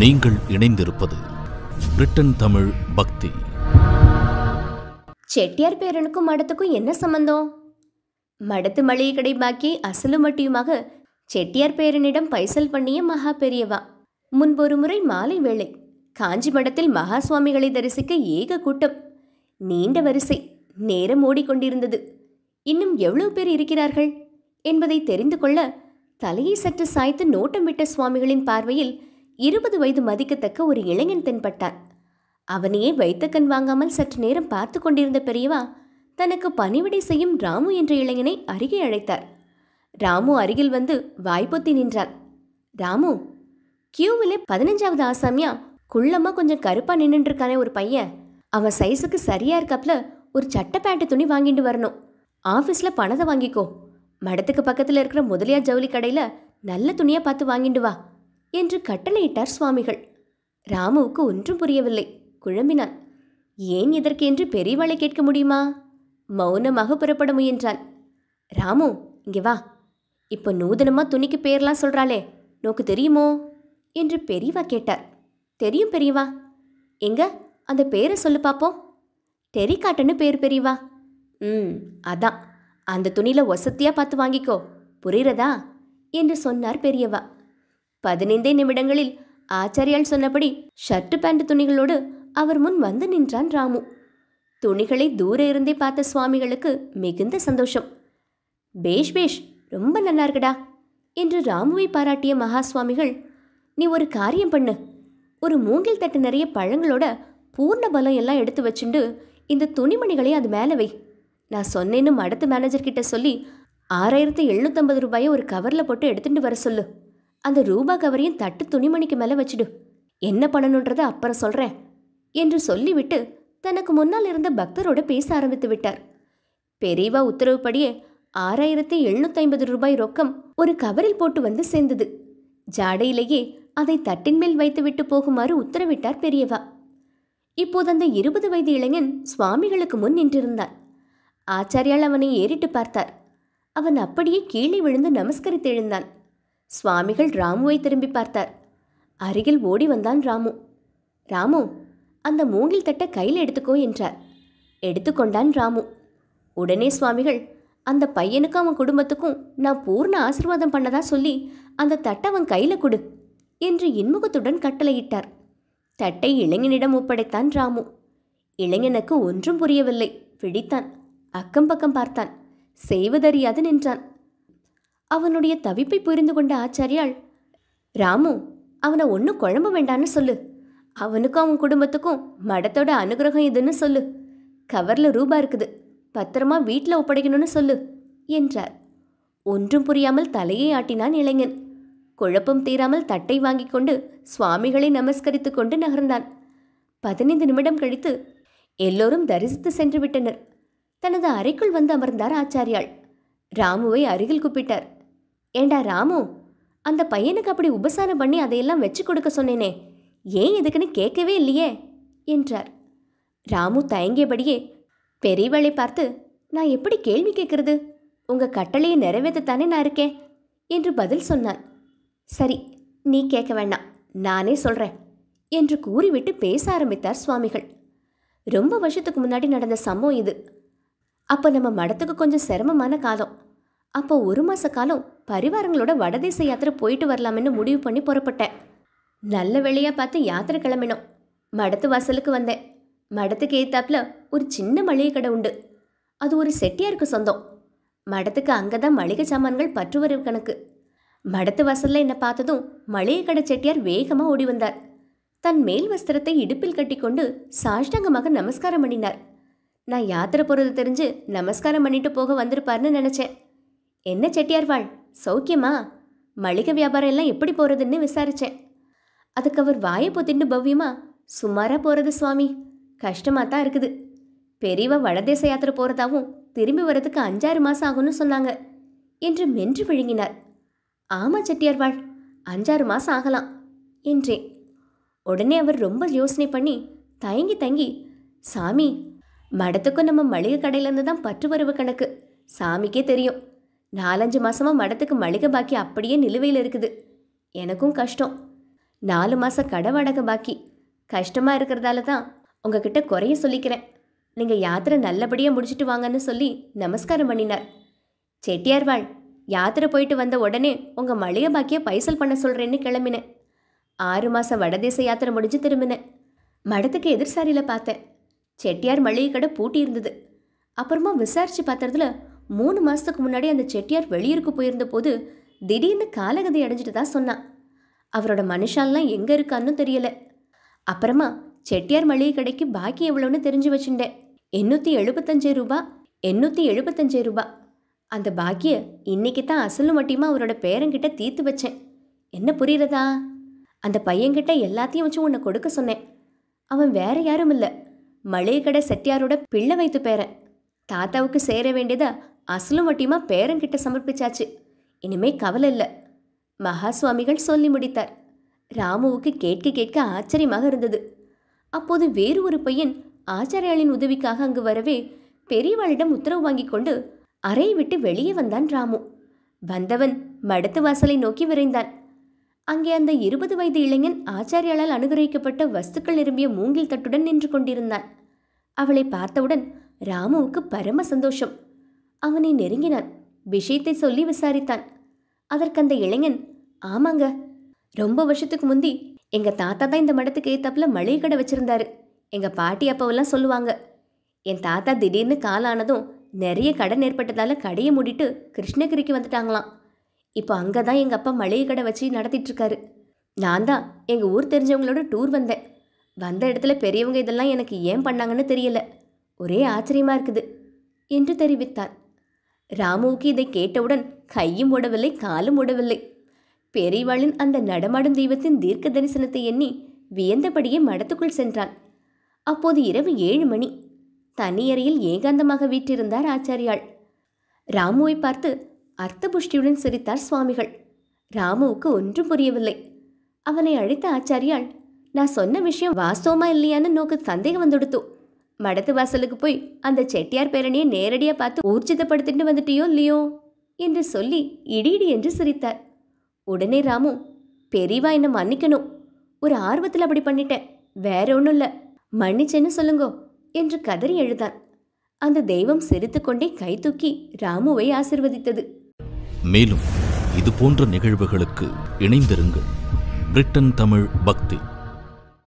நீங்கள் இணைந்திருப்பது பிரிட்டன் தமிழ் பக்தி. செட்டியார் பேரனுக்கும் மடத்துக்கும் என்ன சம்பந்தம்? மடத்து மளிகை கடை பாக்கி அசலும் மட்டியுமாக செட்டியார் பேரனிடம் பைசல் பண்ணிய மகா பெரியவா. முன்பொரு முறை மாலை வேளை காஞ்சி மடத்தில் மகா சுவாமிகளை தரிசிக்க ஏக கூட்டம். நீண்ட வரிசை நேரம் ஓடிக்கொண்டிருந்தது. இன்னும் எவ்வளவு பேர் இருக்கிறார்கள்? என்பதை தெரிந்து கொள்ள தலையை சற்று சாய்த்து நோட்டம் விட்ட சுவாமிகளின் பார்வையில் இருபது வயது மதிக்கத்தக்க ஒரு இளைஞன் தென்பட்டான். அவனையே வைத்த கண் வாங்காமல் சற்று நேரம் பார்த்து கொண்டிருந்த பெரியவா தனக்கு பணிவிடை செய்யும் ராமு என்ற இளைஞனை அருகே அழைத்தார். ராமு அருகில் வந்து வாய்ப்பொத்தி நின்றான் ராமு கியூவில் பதினஞ்சாவது ஆசாமியா? குள்ளமா கொஞ்சம் கருப்பா நின்றுருக்கானே ஒரு பையன். அவன் சைஸுக்கு சரியா இருக்காப்ல ஒரு சட்டை பேண்ட்டு துணி வாங்கிட்டு வரணும். ஆஃபீஸில் பணத்தை வாங்கிக்கோ. மடத்துக்கு பக்கத்தில் இருக்கிற முதலியார் ஜவுளி கடையில் நல்ல துணியாக பார்த்து வாங்கிட்டு வா. என்று கட்டளையிட்டார் சுவாமிகள். ராமுவுக்கு ஒன்றும் புரியவில்லை. குழம்பினான். ஏன் இதற்கென்று பெரியவளை கேட்க முடியுமா? மௌனமாக புறப்பட முயன்றான். ராமு இங்கே வா. இப்போ நூதனமாக துணிக்கு பேர்லாம் சொல்கிறாளே நோக்கு தெரியுமோ? என்று பெரியவா கேட்டார். தெரியும் பெரியவா. எங்க? அந்த பேரை சொல்லு பார்ப்போம் டெரிகாட்டன்னு பேர் பெரியவா. ம் அதான். அந்த துணியில் ஒசத்தியாக பார்த்து வாங்கிக்கோ. புரிகிறதா? என்று சொன்னார் பெரியவா. பதினைந்தே நிமிடங்களில் ஆச்சாரியால் சொன்னபடி ஷர்ட் பேண்ட் துணிகளோடு அவர் முன் வந்து நின்றான் ராமு. துணிகளை தூர இருந்தே பார்த்த சுவாமிகளுக்கு மிகுந்த சந்தோஷம். பேஷ் பேஷ் ரொம்ப நல்லா இருக்குடா என்று ராமுவை பாராட்டிய மகா சுவாமிகள் நீ ஒரு காரியம் பண்ணு. ஒரு மூங்கில் தட்டு நிறைய பழங்களோட பூர்ண பலம் எல்லாம் எடுத்து வச்சுண்டு இந்த துணிமணிகளை அது மேலே வை. நான் சொன்னேன்னு அடுத்த மேனேஜர்கிட்ட சொல்லி ஆறாயிரத்தி எழுநூத்தம்பது ரூபாயை ஒரு கவரில் போட்டு எடுத்துட்டு வர சொல்லு. அந்த ரூபா கவரையும் தட்டு துணிமணிக்கு மேலே வச்சுடு. என்ன பண்ணணுன்றத அப்புறம் சொல்கிறேன் என்று சொல்லிவிட்டு தனக்கு முன்னால் இருந்த பக்தரோடு பேச ஆரம்பித்து விட்டார். பெரியவா உத்தரவுப்படியே ஆறாயிரத்தி எழுநூத்தி ஐம்பது ரூபாய் ரொக்கம் ஒரு கவரில் போட்டு வந்து சேர்ந்தது. ஜாடையிலேயே அதை தட்டின் மேல் வைத்துவிட்டு போகுமாறு உத்தரவிட்டார் பெரியவா. இப்போது அந்த இருபது வயது இளைஞன் சுவாமிகளுக்கு முன் நின்றிருந்தான். ஆச்சாரியால் அவனை ஏறிட்டு பார்த்தார். அவன் அப்படியே கீழே விழுந்து நமஸ்கரித்து எழுந்தான் சுவாமிகள் ராமுவை திரும்பி பார்த்தார். அருகில் ஓடி வந்தான் ராமு. ராமு அந்த மூங்கில் தட்டை கையில் எடுத்துக்கோ என்றார். எடுத்துக்கொண்டான் ராமு. உடனே சுவாமிகள் அந்த பையனுக்கும் அவன் குடும்பத்துக்கும் நான் பூர்ண ஆசீர்வாதம் பண்ணதா சொல்லி அந்த தட்டை அவன் கையில் கொடு என்று இன்முகத்துடன் கட்டளையிட்டார். தட்டை இளைஞனிடம் ஒப்படைத்தான் ராமு. இளைஞனுக்கு ஒன்றும் புரியவில்லை. பிடித்தான். அக்கம் பக்கம் பார்த்தான். செய்வதறியாது நின்றான். அவனுடைய தவிப்பை புரிந்து கொண்ட ஆச்சாரியாள் ராமு அவனை ஒன்றும் குழம்ப வேண்டான்னு சொல்லு. அவனுக்கும் அவன் குடும்பத்துக்கும் மடத்தோட அனுகிரகம் இதுன்னு சொல்லு. கவரில் ரூபா இருக்குது. பத்திரமா வீட்டில் ஒப்படைக்கணும்னு சொல்லு என்றார். ஒன்றும் புரியாமல் தலையை ஆட்டினான் இளைஞன். குழப்பம் தீராமல் தட்டை வாங்கிக் கொண்டு சுவாமிகளை நமஸ்கரித்து கொண்டு நகர்ந்தான். பதினைந்து நிமிடம் கழித்து எல்லோரும் தரிசித்து சென்று விட்டனர். தனது அறைக்குள் வந்து அமர்ந்தார் ஆச்சாரியாள் ராமுவை அருகில் கூப்பிட்டார். ஏண்டா ராமு? அந்த பையனுக்கு அப்படி உபசாரம் பண்ணி அதையெல்லாம் வச்சு கொடுக்க சொன்னேனே. ஏன் எதுக்குன்னு கேட்கவே இல்லையே? என்றார். ராமு தயங்கியபடியே பெரியவளை பார்த்து நான் எப்படி கேள்வி கேட்கறது? உங்கள் கட்டளையை நிறைவேற்றத்தானே நான் இருக்கேன்? என்று பதில் சொன்னான். சரி நீ கேட்க வேண்டாம் நானே சொல்கிறேன் என்று கூறிவிட்டு பேச ஆரம்பித்தார் சுவாமிகள். ரொம்ப வருஷத்துக்கு முன்னாடி நடந்த சம்பவம் இது. அப்போ நம்ம மடத்துக்கு கொஞ்சம் சிரமமான காலம். அப்போ ஒரு மாத காலம் பரிவாரங்களோட வடதேச யாத்திரை போயிட்டு வரலாம்னு முடிவு பண்ணி புறப்பட்டேன். நல்ல வேலையாக பார்த்து யாத்திரை கிளம்பினோம். மடத்து வாசலுக்கு வந்தேன். மடத்துக்கு ஏத்தாப்புல ஒரு சின்ன மளிகை கடை உண்டு. அது ஒரு செட்டியாருக்கு சொந்தம். மடத்துக்கு அங்கே தான் மளிகை சாமான்கள் பற்றுவரவு கணக்கு. மடத்து வாசலில் என்னை பார்த்ததும் மளிகை கடை செட்டியார் வேகமாக ஓடி வந்தார். தன் மேல் வஸ்திரத்தை இடுப்பில் கட்டிக்கொண்டு சாஷ்டாங்கமாக நமஸ்காரம் பண்ணினார். நான் யாத்திரை போகிறது தெரிஞ்சு நமஸ்காரம் பண்ணிட்டு போக வந்திருப்பார்னு நினச்சேன். என்ன செட்டியார்வாள் சௌக்கியமா? மளிகை வியாபாரம் எல்லாம் எப்படி போகிறதுன்னு விசாரித்தேன் அதுக்கு அவர் வாயை பொத்திண்டு பவ்யமா சுமாராக போகிறது சுவாமி? கஷ்டமாக தான் இருக்குது. பெரியவ வடதேச யாத்திரை போகிறதாவும் திரும்பி வரதுக்கு அஞ்சாறு மாதம் ஆகும்னு சொன்னாங்க என்று மென்று விழுங்கினார். ஆமாம் செட்டியார்வாள் அஞ்சாறு மாதம் ஆகலாம் என்றேன். உடனே அவர் ரொம்ப யோசனை பண்ணி தயங்கி தங்கி சாமி மடத்துக்கும் நம்ம மளிகை கடையிலேருந்து தான் பற்று வரவு கணக்கு. சாமிக்கே தெரியும். நாலஞ்சு மாசமா மடத்துக்கு மளிகை பாக்கி அப்படியே நிலுவையில் இருக்குது. எனக்கும் கஷ்டம். நாலு மாசம் கடை வாடகை பாக்கி. கஷ்டமா இருக்கிறதால தான் உங்ககிட்ட குறைய சொல்லிக்கிறேன். நீங்க யாத்திரை நல்லபடியா முடிச்சுட்டு வாங்கன்னு சொல்லி நமஸ்காரம் பண்ணினார். செட்டியார்வாள் யாத்திரை போயிட்டு வந்த உடனே உங்க மளிகை பாக்கியை பைசல் பண்ண சொல்றேன்னு கிளம்பினேன். ஆறு மாசம் வடதேச யாத்திரை முடிஞ்சு திரும்பினேன். மடத்துக்கு எதிர்சாரியில் பார்த்தேன். செட்டியார் மளிகை கடை பூட்டி இருந்தது. அப்புறமா விசாரிச்சு பார்த்ததுல மூணு மாதத்துக்கு முன்னாடி அந்த செட்டியார் வெளியூருக்கு போயிருந்த போது திடீர்னு காலகதி அடைஞ்சிட்டு தான் சொன்னான். அவரோட மனுஷாலாம் எங்கே இருக்கான்னு தெரியல. அப்புறமா செட்டியார் மளிகை கடைக்கு பாக்கி எவ்வளோன்னு தெரிஞ்சு வச்சுட்டேன். எண்ணூற்றி எழுபத்தஞ்சு ரூபா எண்ணூற்றி எழுபத்தஞ்சு ரூபா. அந்த பாக்கிய இன்னைக்கு தான் அசலும் மட்டியமாக அவரோட பேரங்கிட்ட தீர்த்து வச்சேன். என்ன புரியுறதா? அந்த பையன்கிட்ட எல்லாத்தையும் வச்சு உன்னை கொடுக்க சொன்னேன். அவன் வேற யாரும் இல்லை. மளிகை கடை செட்டியாரோட பிள்ளை வைத்து பேரன். தாத்தாவுக்கு சேர வேண்டியதை அசலும் வட்டியுமா பேரங்கிட்ட சமர்ப்பிச்சாச்சு. இனிமே கவலை இல்லை. மகா சுவாமிகள் சொல்லி முடித்தார். ராமுவுக்கு கேட்க கேட்க ஆச்சரியமாக இருந்தது. அப்போது வேறு ஒரு பையன் ஆச்சாரியாளின் உதவிக்காக அங்கு வரவே பெரியவாளிடம் உத்தரவு வாங்கி கொண்டு அறையை விட்டு வெளியே வந்தான் ராமு. வந்தவன் மடத்து வாசலை நோக்கி விரைந்தான். அங்கே அந்த இருபது வயது இளைஞன் ஆச்சாரியாளால் அனுகிரகிக்கப்பட்ட வஸ்துக்கள் நிரம்பிய மூங்கில் தட்டுடன் நின்று கொண்டிருந்தான். அவளை பார்த்தவுடன் ராமுவுக்கு பரம சந்தோஷம். அவனை நெருங்கினான். விஷயத்தை சொல்லி விசாரித்தான். அதற்கு அந்த இளைஞன் ஆமாங்க. ரொம்ப வருஷத்துக்கு முந்தி எங்க தாத்தா தான் இந்த மடத்துக்கு ஏத்தாப்புல மளிகை கடை வச்சிருந்தாரு. எங்க பாட்டி அப்பவெல்லாம் சொல்லுவாங்க. என் தாத்தா திடீர்னு காலானதும் நிறைய கடன் ஏற்பட்டதால கடையை மூடிட்டு கிருஷ்ணகிரிக்கு வந்துட்டாங்களாம். இப்போ அங்கே தான் எங்கள் அப்பா மளிகை கடை வச்சு நடத்திட்டுருக்காரு. நான் தான் எங்கள் ஊர் தெரிஞ்சவங்களோட டூர் வந்தேன். வந்த இடத்துல பெரியவங்க இதெல்லாம் எனக்கு ஏன் பண்ணாங்கன்னு தெரியல. ஒரே ஆச்சரியமாக இருக்குது என்று தெரிவித்தான். ராமுவுக்கு இதை கேட்டவுடன் கையும் ஓடவில்லை காலும் ஓடவில்லை. பெரியவாளின் அந்த நடமாடும் தெய்வத்தின் தீர்க்க தரிசனத்தை எண்ணி வியந்தபடியே மடத்துக்குள் சென்றான். அப்போது இரவு ஏழு மணி. தனியறையில் ஏகாந்தமாக வீற்றிருந்தார் ஆச்சாரியாள். ராமுவை பார்த்து அர்த்தபுஷ்டியுடன் சிரித்தார் சுவாமிகள். ராமுவுக்கு ஒன்றும் புரியவில்லை. அவனை அழைத்த ஆச்சாரியாள் நான் சொன்ன விஷயம் வாஸ்தவமா இல்லையான்னு நோக்கு சந்தேகம் வந்துடுத்தோ. மடத்து வாசலுக்கு போய் அந்த செட்டியார் பேரணியை நேரடியாக பார்த்து ஊர்ஜிதப்படுத்திட்டு வந்துட்டியோ இல்லையோ என்று சொல்லி இடி இடி என்று சிரித்தார். உடனே ராமு பெரியவா என்னை மன்னிக்கணும். ஒரு ஆர்வத்தில் அப்படி பண்ணிட்டேன். வேற ஒன்றும் இல்லை. மன்னிச்சேன்னு சொல்லுங்கோ என்று கதறி எழுதான் அந்த தெய்வம் சிரித்துக்கொண்டே கை தூக்கி ராமுவை ஆசிர்வதித்தது. மேலும் இது போன்ற நிகழ்வுகளுக்கு இணைந்திருங்கள். பிரிட்டன் தமிழ் பக்தி.